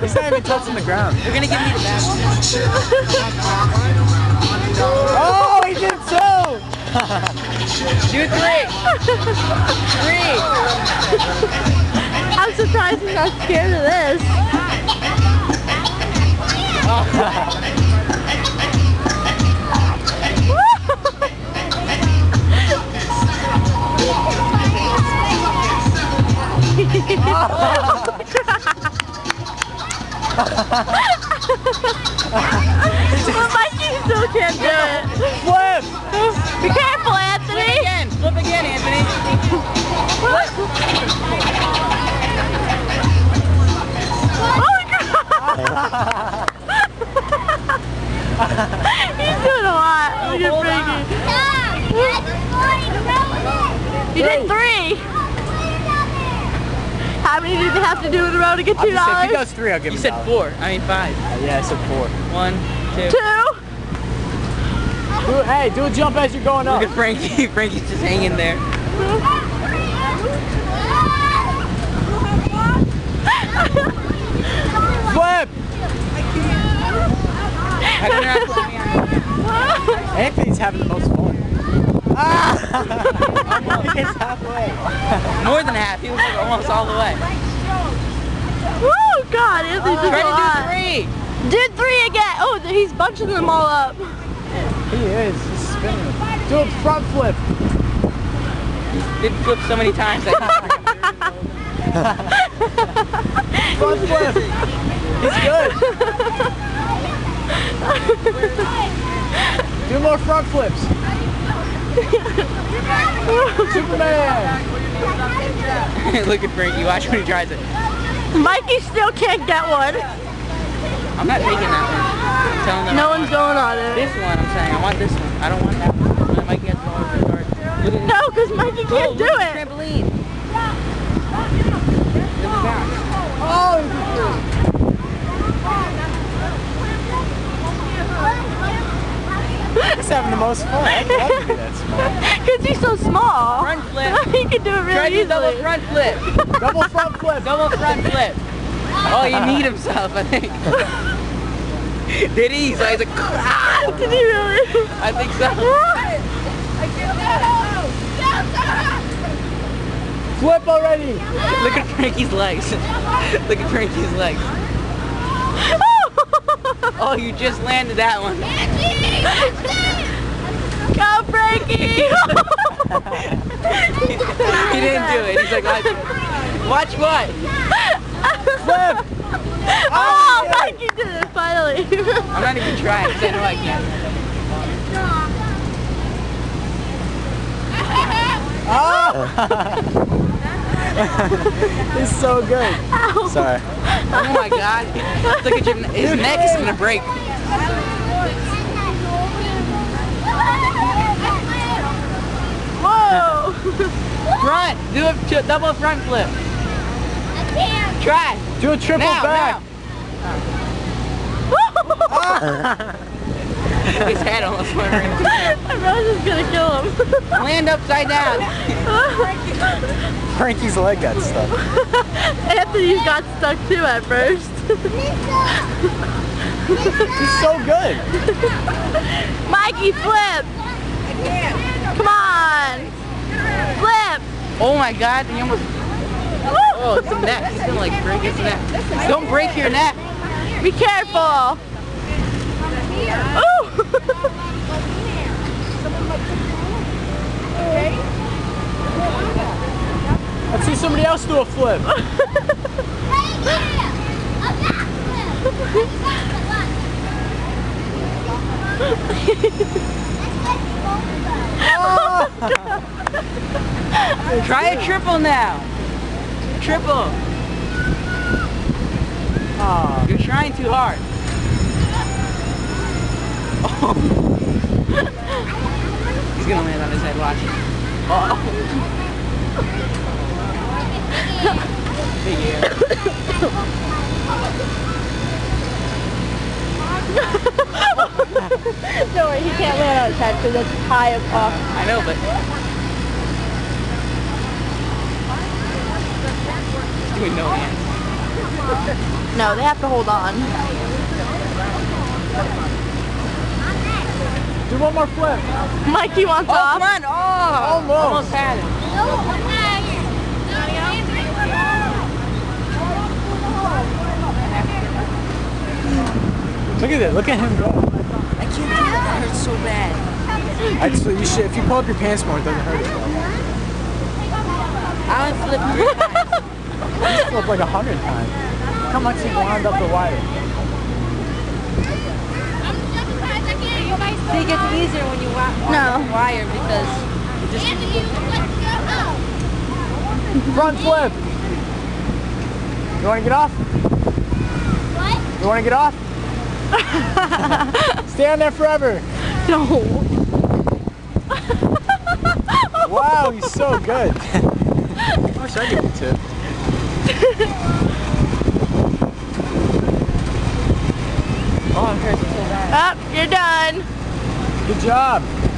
He's not even touching the ground. You're gonna give me the basket. Oh, he did two! Do three. Three. I'm surprised he's not scared of this. but Mikey still can't do it. Flip! Be careful, Anthony. Again. Flip again, Anthony. Oh God! He's doing a lot. Look at Frankie. You did three. How many did you have to do in a row to get I'm two just, if he dollars? goes three, I'll give You him said a dollar. four. I mean five. Uh, yeah, I said four. One, two. Two. Do, hey, do a jump as you're going up. Look at Frankie. Frankie's just hanging there. Flip! How come you're not flipping on? Anthony's having the most fun. Ah! He's halfway. More than half. He was like almost all the way. Oh God, Anthony did Try a lot. to do three. Did three again. Oh, he's bunching them all up. He is. He's spinning. them. Do a front flip. Did flip so many times. I Front flip. He's good. Do more front flips. Superman. Look at Frankie. Watch when he tries it. Mikey still can't get one. I'm not taking that one. I'm telling them. No one's going on it. This one, I'm saying. I want this one. I don't want that one. I might get the one the card. Look at No, because Mikey Oh, can't do look at it. the trampoline. Look at that. He's having the most fun. I'd love to be that small. Because he's so small. Front flip. he can do it really to do double front flip. Double front flip. Double front flip. Oh, he need himself, I think. Did he? So he's like, ah! Did he really? I think so. Flip already. Look at Frankie's legs. Look at Frankie's legs. Oh, you just landed that one. Go, Frankie! He didn't do it. He's like, watch, watch what? Flip. oh, oh Mikey did it finally. I'm not even trying because I know I can't. Oh. He's so good. Ow. Sorry. Oh my god. Look at your, his neck is gonna break. Front. Do a double front flip. Try. Do a triple Now, back. now. His head almost went right. I was just gonna kill him. Land upside down. Frankie's leg got stuck. Anthony's got stuck too at first. He's so good. Mikey, flip! Come on! Flip! Oh my god, You almost. Oh, it's a neck. He's gonna like break his neck. Don't break your neck. Be careful! Ooh! Let's see somebody else do a flip. Try a triple now. Triple. Aw. You're trying too hard. Oh. He's gonna land on his head. Watch. Oh. Big. Don't worry, he can't land on his head because it's high up off. I know, but with no hands. No, they have to hold on. Do one more flip. Mikey wants Oh, off. come on. Oh, Almost. almost had it. Look at it. Look at him go. I can't do it. That hurts so bad. I just, you should, if you pull up your pants more, it doesn't hurt. I only flipped three times. You flip like a hundred times. Look how much he wound up the wire. See, it gets easier when you wa- No. the wire because it just Front flip. You want to get off? What? You want to get off? Stay on there forever. No. Wow, he's so good. I wish I could tip. oh, it hurts so bad. Up, you're done. Good job.